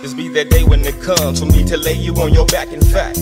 Cause be that day when it comes for me to lay you on your back, in fact.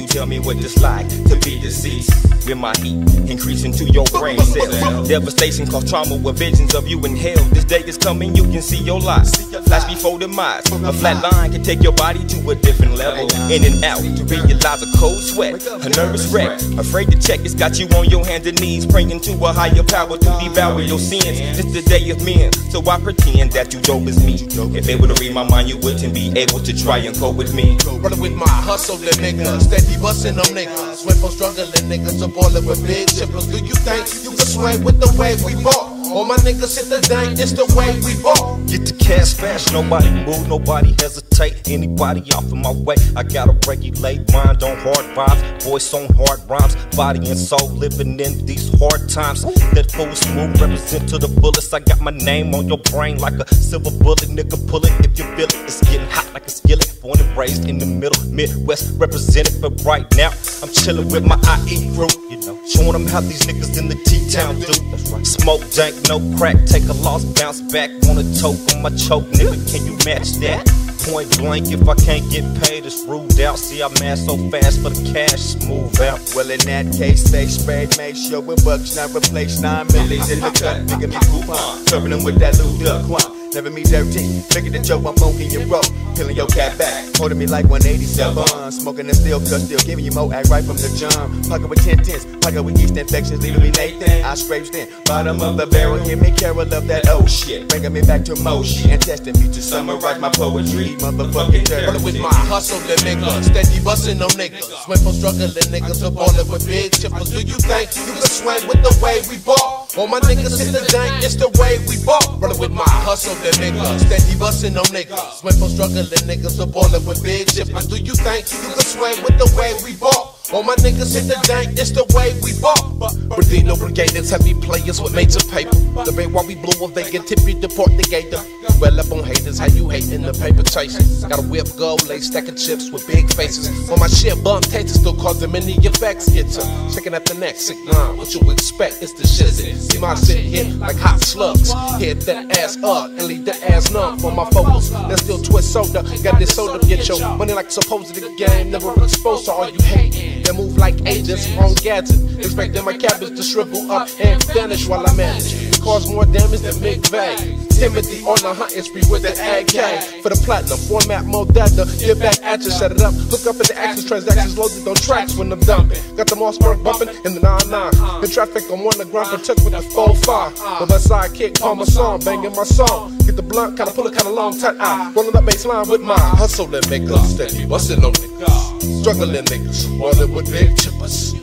You tell me what it's like to be deceased. With my heat increasing to your brain cells. Devastation cause trauma with visions of you in hell. This day is coming, you can see your life. Flash before demise. A flat line can take your body to a different level. In and out to realize a cold sweat. A nervous wreck. Afraid to check, it's got you on your hands and knees. Praying to a higher power to devour your sins. It's the day of men. So I pretend that you dope as me. If were to read my mind, you wouldn't be able to try and cope with me. Running with my hustle, the niggas. Steady busting them niggas. Went from struggling niggas to ballin' with big chippers. Do you think you can swing with the way we bought? All my niggas hit the dank, it's the way we bought. Get the cash fast, nobody move, nobody hesitate. Anybody off of my way, I gotta regulate mind on hard vibes, voice on hard rhymes, body and soul living in these hard times. That full smooth represent to the bullets. I got my name on your brain like a silver bullet, nigga. Pull it if you feel it. It's getting hot like a skillet. Born and raised in the middle, Midwest represented, but right now I'm chilling with my IE crew. You know, showing them how these niggas in the T-town do. Smoke dank, no crack, take a loss, bounce back, Wanna toke on my choke, nigga. Can you match that? Point blank, if I can't get paid, it's ruled out. See, I'm mad so fast for the cash, move out. Well, in that case, they sprayed, make sure with bucks not replace nine millies in the cut. Nigga, me coupon, serving them with that little duck one. Never me dirty, figure the joke, I'm smoking your rope. Peeling your cat back, holding me like 187. Smoking the steel cut, still giving you more act right from the jump. Pocket with 10 tens, pocket with yeast infections, leaving me Nathan. I scrapes in, bottom of the barrel, give me Carol of that oh shit. Bringing me back to motion and testing me to summarize my poetry. Motherfucking. Running with my hustle, the niggas. Steady busting them niggas. Went from struggling niggas to ballin' with big chippers. Do you think you can swing with the way we ball? All my niggas hit the dank, it's the way we ball. Running with my hustle, the niggas. Steady busting them niggas. Went from struggling niggas to ballin' with big chippers. Do you think you can swing with the way we bought? All my niggas hit the dank, it's the way we bought. Bradino Brigaders, heavy players with major paper. The way while we blew a vacant tip, you deport the gator. Well up on haters, how you hating the paper chasing? Got a whip gold, lace stacking chips with big faces. On my shit, bump tastes still causing many effects. Get to checking at the next sick. What you expect? It's the shit. See my shit hit like hot slugs. Hit that ass up and leave the ass numb for my focus. Then still soda. Got this soda, get your money like supposed to the game. Never exposed to all you hate. They move like agents on gadgets. Expecting my cabbage to shrivel up and vanish while I manage. Cause more damage than McVeigh. Timothy on the hunting spree with the AK. For the platinum, format more data. Get back at you, set it up. Hook up in the actions, transactions loaded on tracks when I'm dumping. Got the all spark bumping in the 9-9. In traffic, I'm on the ground, protect with the 4-5. With my sidekick, palm my song, banging my song. Get the blunt, kinda pull it kinda long, tight eye. Rolling up baseline with my hustle and make us steady. Bustin' on niggas. Struggling niggas. Rolling with big chippers.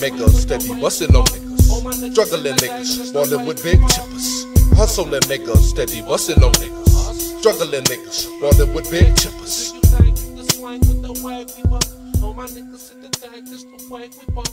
Make us steady. Bustin' on niggas. Struggling niggas. Rolling with big chippers. Make us steady. Bustin' on niggas. Struggling niggas. Rolling with big chippers. All my niggas in the tank, it's the way we walk.